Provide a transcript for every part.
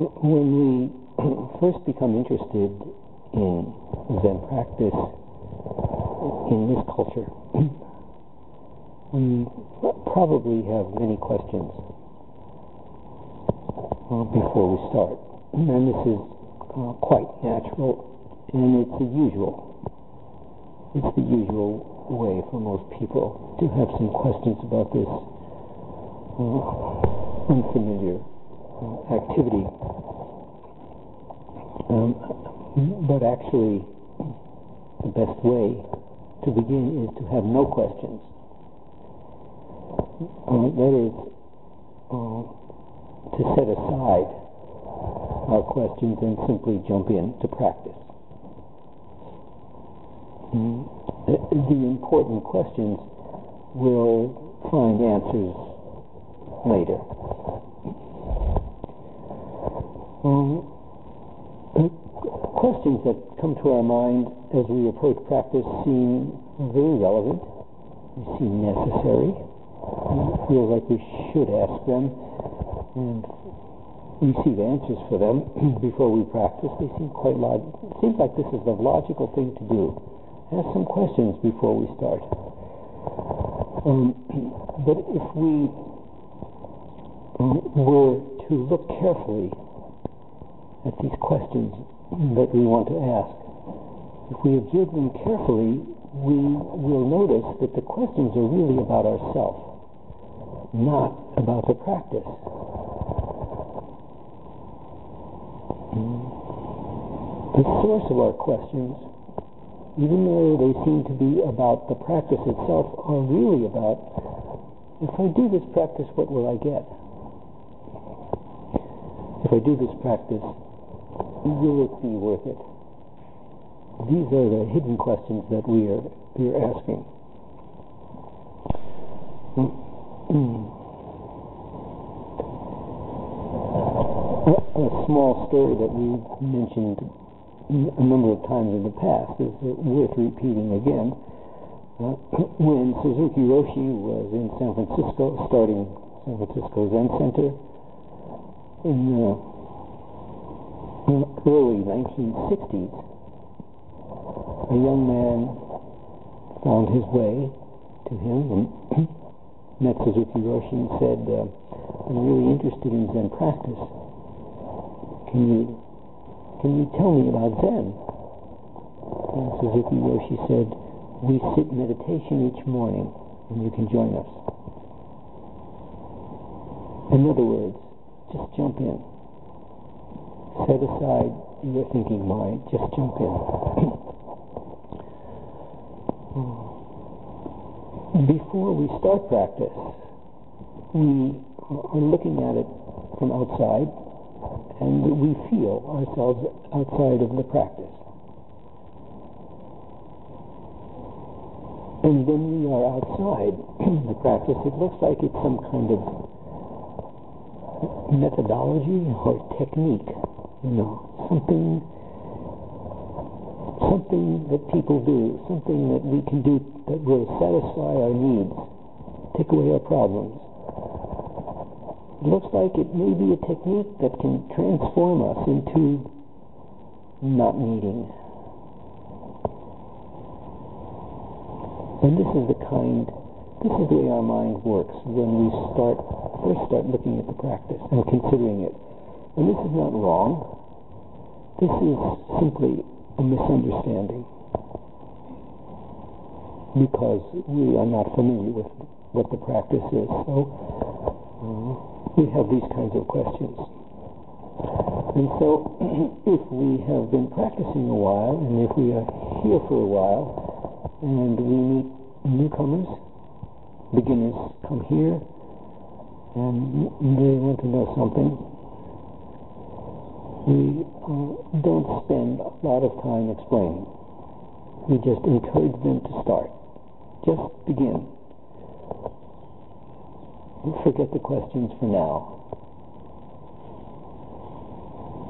When we first become interested in Zen practice in this culture, we probably have many questions uh, before we start. And this is uh, quite natural, and it's the usual. It's the usual way for most people to have some questions about this uh, unfamiliar uh, activity. Um, but actually, the best way to begin is to have no questions. Uh, that is, uh, to set aside our questions and simply jump in to practice. Mm. The, the important questions will find answers later. Um, questions that come to our mind as we approach practice seem very relevant, seem necessary, we feel like we should ask them and receive answers for them before we practice. They seem quite. It seems like this is the logical thing to do. Ask some questions before we start. Um, but if we were to look carefully at these questions that we want to ask, if we observe them carefully, we will notice that the questions are really about ourselves, not about the practice. The source of our questions, even though they seem to be about the practice itself, are really about if I do this practice, what will I get? If I do this practice, will it be worth it? These are the hidden questions that we are, we are asking. A, a small story that we've mentioned a number of times in the past is worth repeating again. Uh, when Suzuki Roshi was in San Francisco, starting San Francisco Zen Center in the early 1960s, a young man found his way to him and met Suzuki Roshi and said, uh, I'm really interested in Zen practice. Can you can you tell me about Zen? And Suzuki Roshi said, we sit meditation each morning and you can join us. In other words, just jump in. Set aside your thinking mind, just jump in. Before we start practice, we are looking at it from outside and we feel ourselves outside of the practice. And when we are outside the practice, it looks like it's some kind of methodology or technique, you know, something something that people do, something that we can do that will satisfy our needs, take away our problems. It looks like it may be a technique that can transform us into not needing. And this is the kind, this is the way our mind works when we start, first start looking at the practice and considering it. And this is not wrong. This is simply a misunderstanding because we are not familiar with what the practice is. So uh, we have these kinds of questions. And so if we have been practicing a while and if we are here for a while and we meet newcomers, beginners come here and they want to know something, we uh, don't spend a lot of time explaining. We just encourage them to start. Just begin. Forget the questions for now.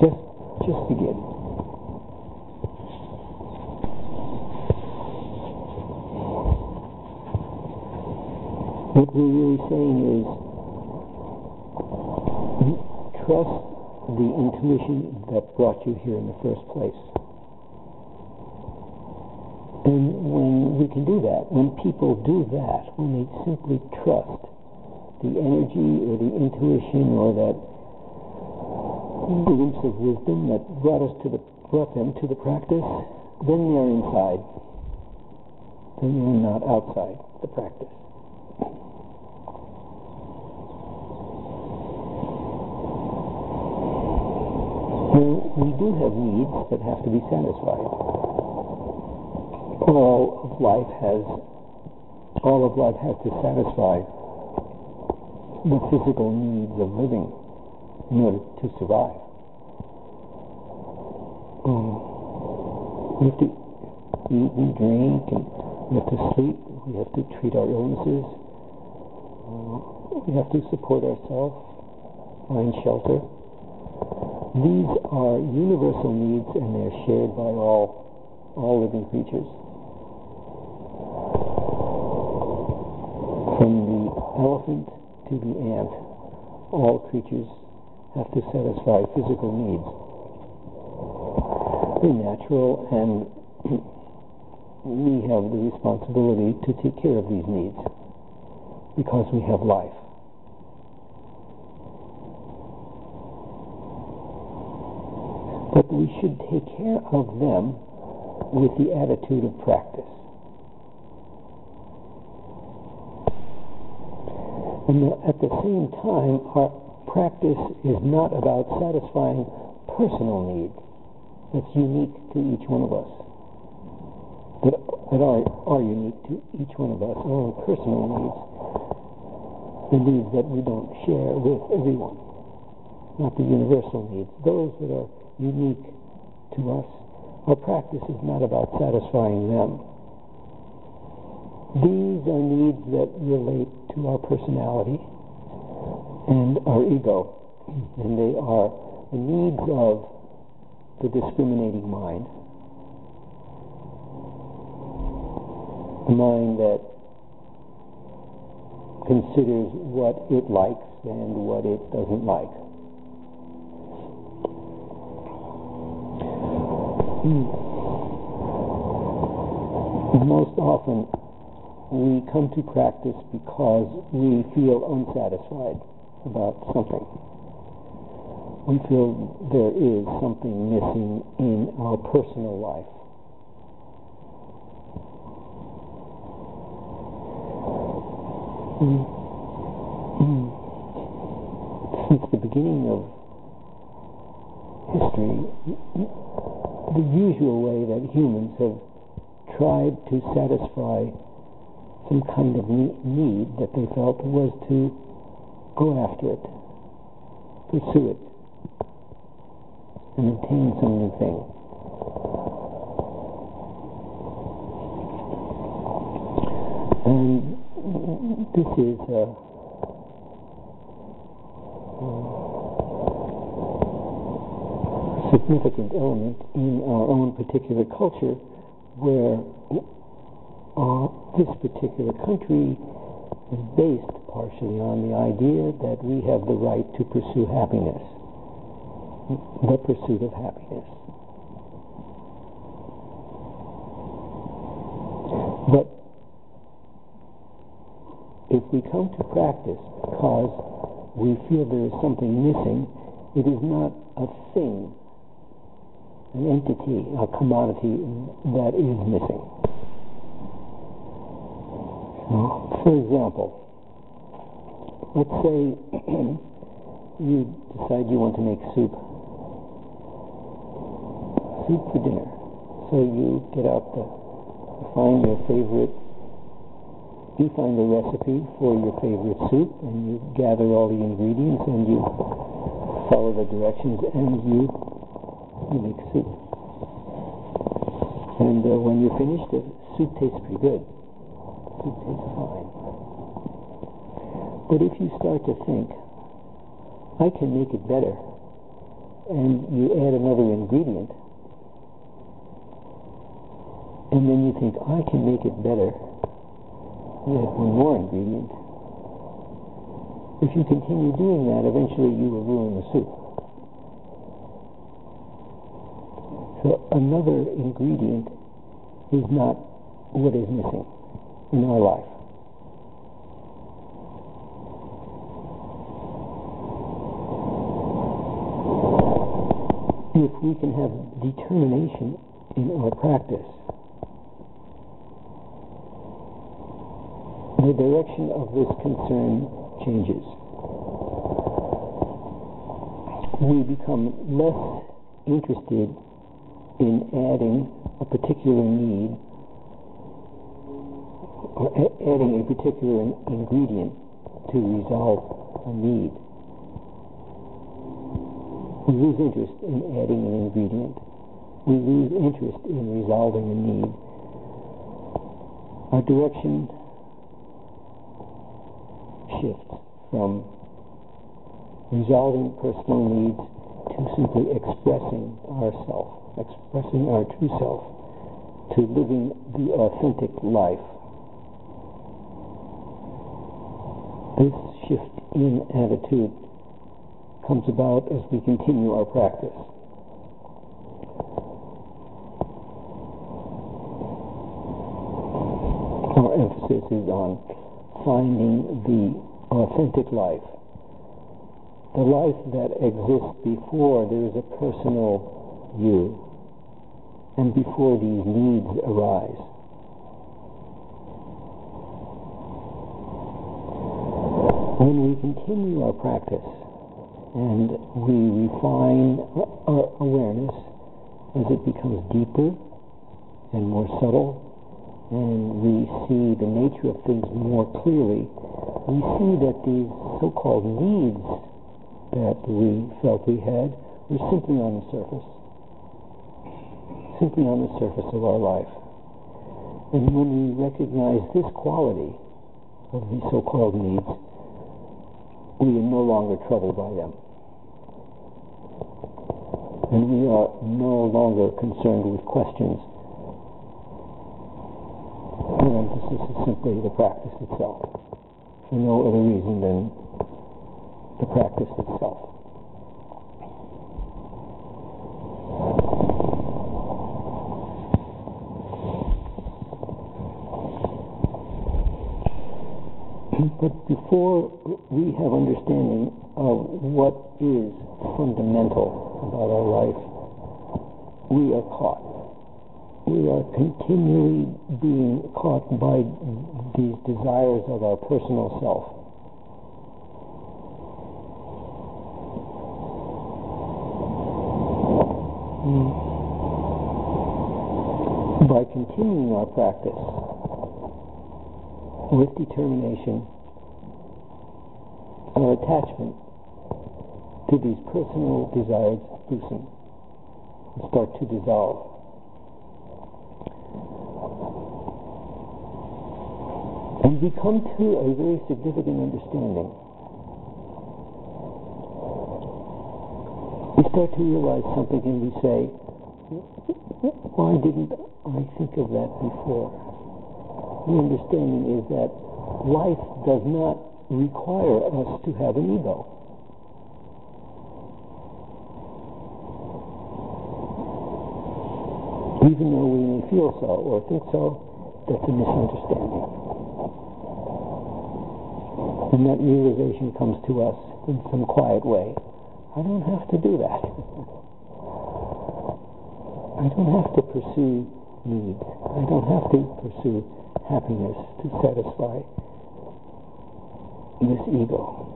Just, just begin. What we're really saying is trust the intuition that brought you here in the first place. And when we can do that, when people do that, when they simply trust the energy or the intuition or that glimpse of wisdom that brought us to the brought them to the practice, then they're inside. Then they're not outside the practice. Now, we do have needs that have to be satisfied. All of life has all of life has to satisfy the physical needs of living in order to survive. Um, we have to eat and drink, and we have to sleep. We have to treat our illnesses. Uh, we have to support ourselves, find shelter. These are universal needs, and they're shared by all all living creatures. From the elephant to the ant, all creatures have to satisfy physical needs. They're natural, and we have the responsibility to take care of these needs because we have life. But we should take care of them with the attitude of practice. And at the same time, our practice is not about satisfying personal needs that's unique to each one of us, that, that are, are unique to each one of us, our own personal needs, the needs that we don't share with everyone, not the universal needs, those that are unique to us. Our practice is not about satisfying them. These are needs that relate to our personality and our ego, and they are the needs of the discriminating mind, the mind that considers what it likes and what it doesn't like. Most often, we come to practice because we feel unsatisfied about something. We feel there is something missing in our personal life. Since the beginning of history, the usual way that humans have tried to satisfy some kind of need that they felt was to go after it, pursue it, and attain some new thing. And this is a, a significant element in our own particular culture where this particular country is based partially on the idea that we have the right to pursue happiness, the pursuit of happiness. But if we come to practice because we feel there is something missing, it is not a thing, an entity, a commodity that is missing. So, For example, let's say you decide you want to make soup. Soup for dinner. So you get out the, find your favorite, you find the recipe for your favorite soup and you gather all the ingredients and you follow the directions and you, you make soup. And uh, when you finish, the soup tastes pretty good soup tastes fine. But if you start to think, I can make it better, and you add another ingredient, and then you think, I can make it better, you add one more ingredient. If you continue doing that, eventually you will ruin the soup. Another ingredient is not what is missing in our life. If we can have determination in our practice, the direction of this concern changes. We become less interested in adding a particular need or adding a particular ingredient to resolve a need. We lose interest in adding an ingredient. We lose interest in resolving a need. Our direction shifts from resolving personal needs to simply expressing ourself, expressing our true self, to living the authentic life. This shift in attitude comes about as we continue our practice. Our emphasis is on finding the authentic life, the life that exists before there is a personal you and before these needs arise. When we continue our practice and we refine our awareness as it becomes deeper and more subtle, and we see the nature of things more clearly, we see that these so-called needs that we felt we had were simply on the surface. Simply on the surface of our life. And when we recognize this quality of these so-called needs, we are no longer troubled by them. And we are no longer concerned with questions. Our emphasis is simply the practice itself, for no other reason than the practice itself. But before we have understanding of what is fundamental about our life, we are caught. We are continually being caught by these desires of our personal self. By continuing our practice with determination, our attachment to these personal desires loosen and start to dissolve. And we come to a very significant understanding. We start to realize something and we say, why didn't I think of that before? The understanding is that life does not require us to have an ego. Even though we may feel so or think so, that's a misunderstanding. And that realization comes to us in some quiet way. I don't have to do that. I don't have to pursue needs. I don't have to pursue happiness to satisfy this ego.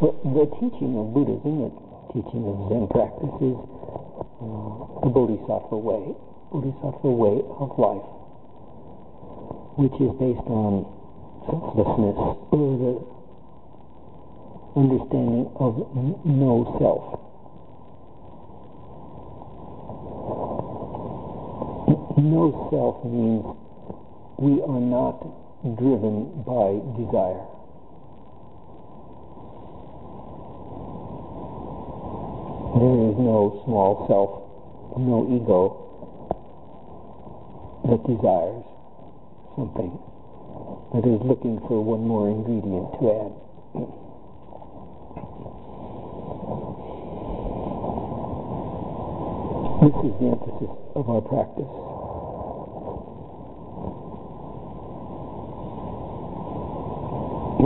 But the teaching of Buddhism, the teaching of Zen practice is uh, the Bodhisattva way, Bodhisattva way of life, which is based on selflessness or the understanding of no self. No self means we are not driven by desire. There is no small self, no ego that desires something, that is looking for one more ingredient to add. This is the emphasis of our practice.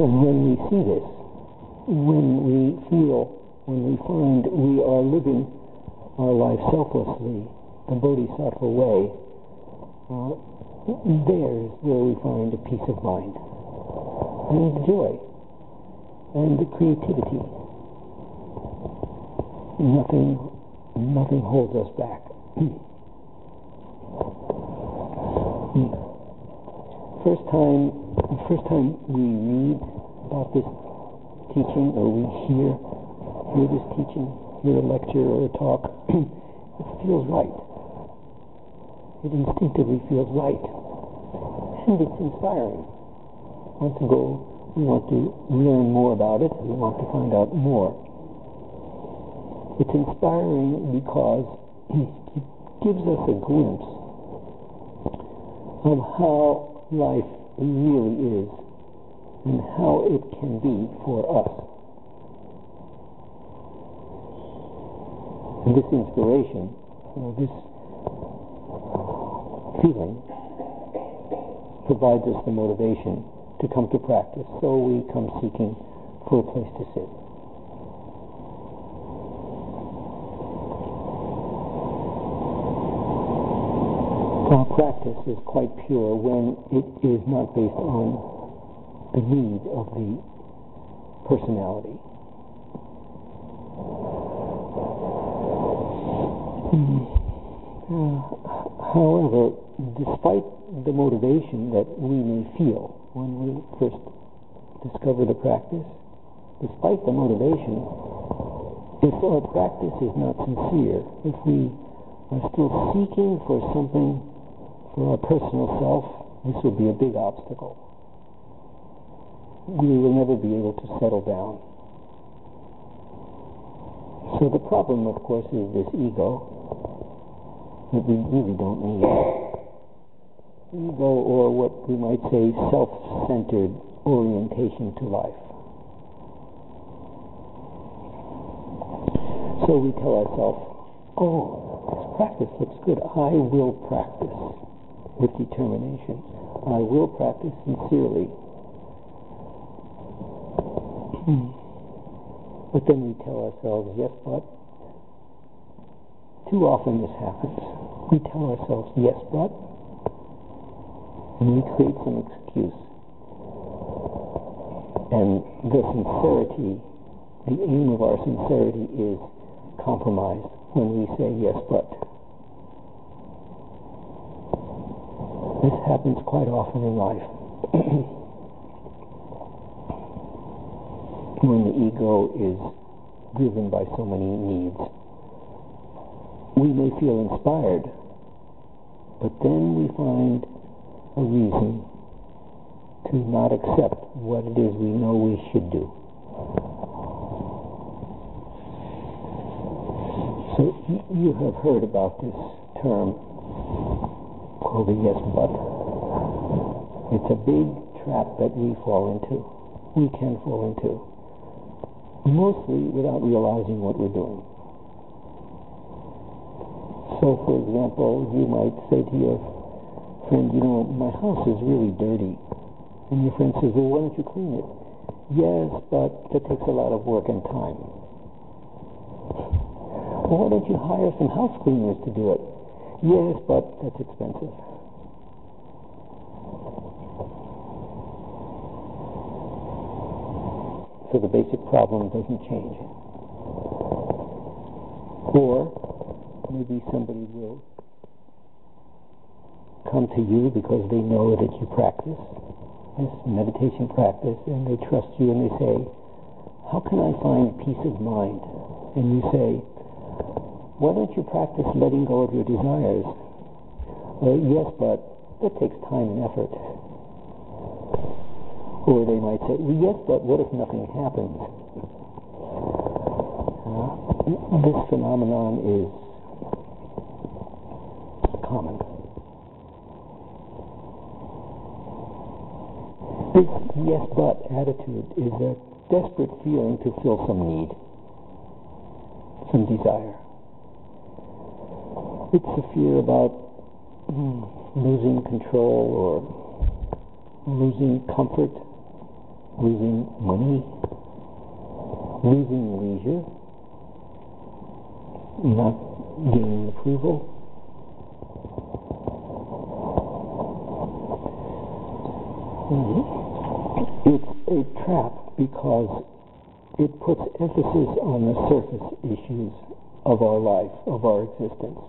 And when we see this, when we feel, when we find we are living our life selflessly, the bodhisattva way, uh, there's where we find a peace of mind and joy and the creativity. Nothing, nothing holds us back. first time, first time we read about this teaching or we hear, hear this teaching, hear a lecture or a talk, it feels right. It instinctively feels right. And it's inspiring. We want to go, we want to learn more about it, we want to find out more. It's inspiring because it gives us a glimpse of how life really is and how it can be for us. And this inspiration, uh, this feeling, provides us the motivation to come to practice. So we come seeking for a place to sit. Our practice is quite pure when it is not based on the need of the personality. Uh, however, despite the motivation that we may feel when we first discover the practice, despite the motivation, if our practice is not sincere, if we are still seeking for something for our personal self, this will be a big obstacle. We will never be able to settle down. So the problem, of course, is this ego that we really don't need. Ego, or what we might say, self-centered orientation to life. So we tell ourselves, oh, this practice looks good. I will practice with determination. I will practice sincerely. But then we tell ourselves, yes, but too often this happens. We tell ourselves, yes, but, and we create some excuse. And the sincerity, the aim of our sincerity is compromised when we say yes, but. This happens quite often in life. when the ego is driven by so many needs. We may feel inspired, but then we find a reason to not accept what it is we know we should do. So you have heard about this term called the yes but. It's a big trap that we fall into. We can fall into mostly without realizing what we're doing. So, for example, you might say to your friend, you know, my house is really dirty. And your friend says, well, why don't you clean it? Yes, but that takes a lot of work and time. Well, why don't you hire some house cleaners to do it? Yes, but that's expensive. So the basic problem doesn't change. Or maybe somebody will come to you because they know that you practice this meditation practice and they trust you and they say, How can I find peace of mind? And you say, Why don't you practice letting go of your desires? Uh, yes, but that takes time and effort. Or they might say, well, yes, but what if nothing happens? Uh, this phenomenon is common. This yes, but attitude is a desperate feeling to fill some need, some desire. It's a fear about mm, losing control or losing comfort, losing money, losing leisure, not gaining approval. Mm-hmm. It's a trap because it puts emphasis on the surface issues of our life, of our existence.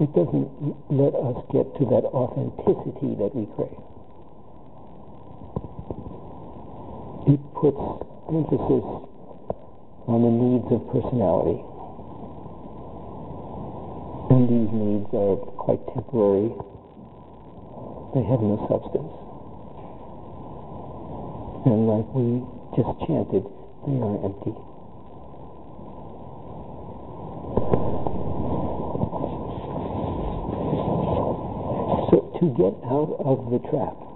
It doesn't let us get to that authenticity that we crave. It puts emphasis on the needs of personality. And these needs are quite temporary. They have no substance. And like we just chanted, they are empty. So to get out of the trap,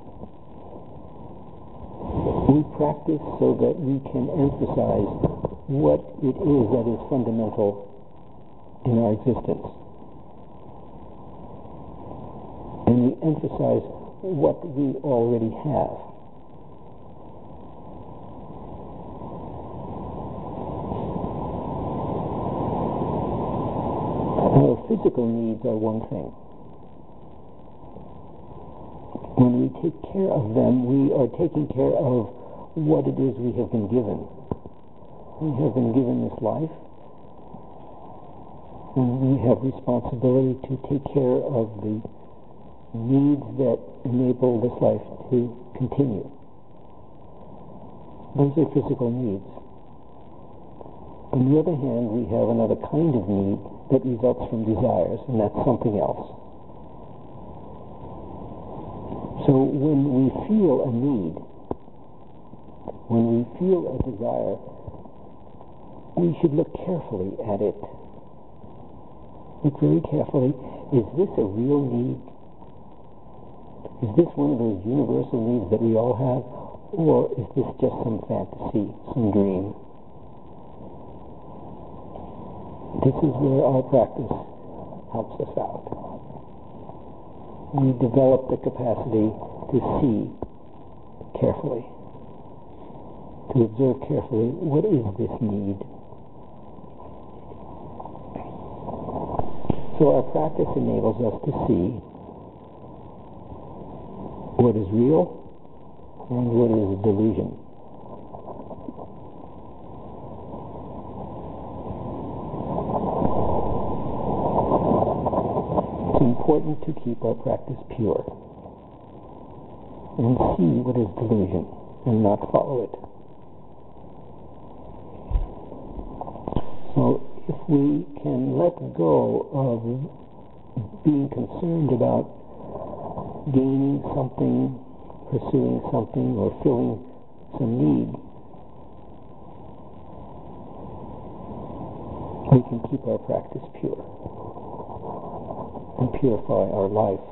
we practice so that we can emphasize what it is that is fundamental in our existence. And we emphasize what we already have. Our physical needs are one thing. When we take care of them, we are taking care of what it is we have been given. We have been given this life, and we have responsibility to take care of the needs that enable this life to continue. Those are physical needs. On the other hand, we have another kind of need that results from desires, and that's something else. So when we feel a need, when we feel a desire, we should look carefully at it. Look very carefully. Is this a real need? Is this one of those universal needs that we all have? Or is this just some fantasy, some dream? This is where our practice helps us out. We develop the capacity to see carefully, to observe carefully what is this need. So our practice enables us to see what is real and what is delusion. It's important to keep our practice pure and see what is delusion and not follow it. So if we can let go of being concerned about gaining something, pursuing something, or filling some need, we can keep our practice pure and purify our life.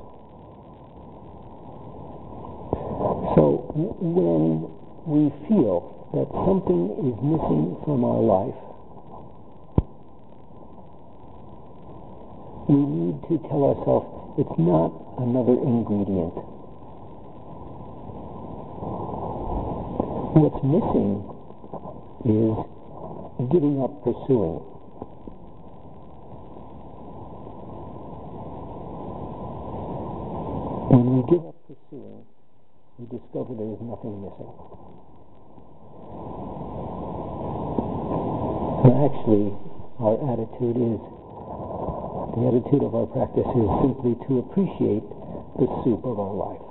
So when we feel that something is missing from our life, we need to tell ourselves it's not another ingredient. What's missing is giving up pursuing. When we give up pursuing, we discover there is nothing missing. So actually, our attitude is the attitude of our practice is simply to appreciate the soup of our life.